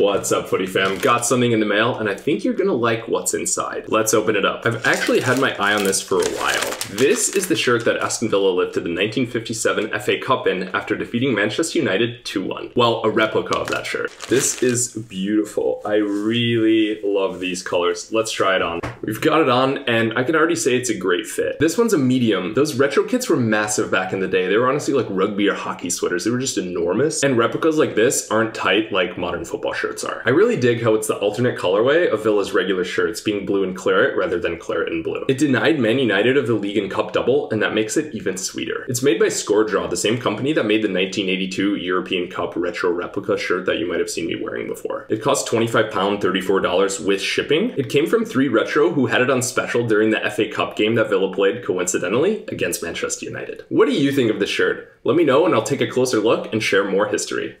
What's up, footy fam? Got something in the mail, and I think you're gonna like what's inside. Let's open it up. I've actually had my eye on this for a while. This is the shirt that Aston Villa lifted the 1957 FA Cup in after defeating Manchester United 2-1. Well, a replica of that shirt. This is beautiful. I really love these colors. Let's try it on. We've got it on, and I can already say it's a great fit. This one's a medium. Those retro kits were massive back in the day. They were honestly like rugby or hockey sweaters. They were just enormous. And replicas like this aren't tight like modern football shirts are. I really dig how it's the alternate colorway of Villa's regular shirts, being blue and claret rather than claret and blue. It denied Man United of the league and cup double, and that makes it even sweeter. It's made by ScoreDraw, the same company that made the 1982 European Cup retro replica shirt that you might have seen me wearing before. It cost £25, $34 with shipping. It came from 3 Retro, who had it on special during the FA Cup game that Villa played coincidentally against Manchester United. What do you think of this shirt? Let me know and I'll take a closer look and share more history.